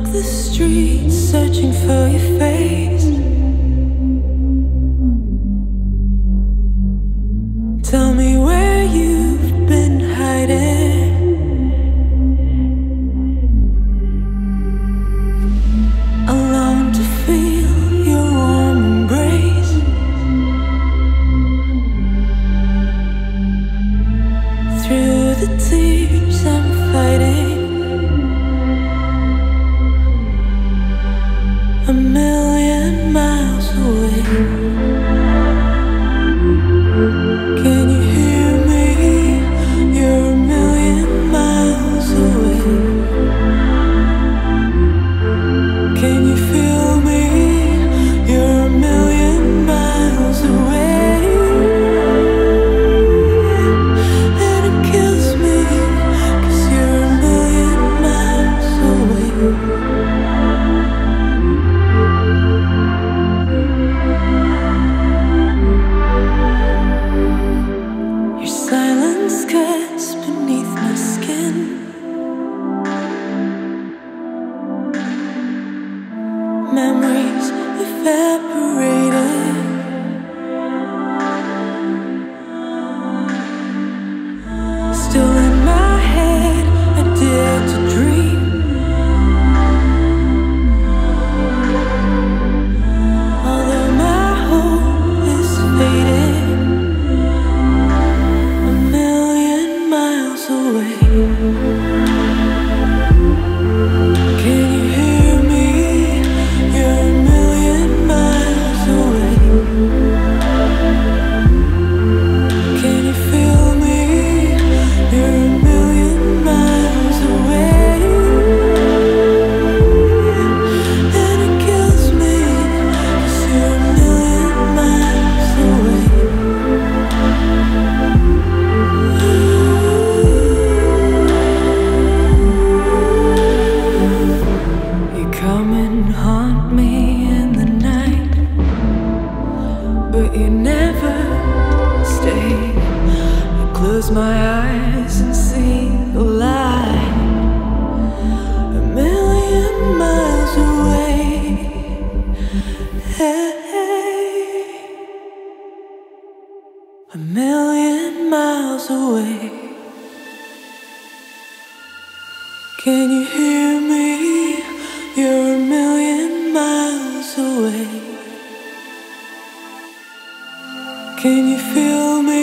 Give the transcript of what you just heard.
walk the streets searching for your face. memories evaporate. come and haunt me in the night, but you never stay. I close my eyes and see the light a million miles away. Hey, a million miles away. Can you hear? Can you feel me?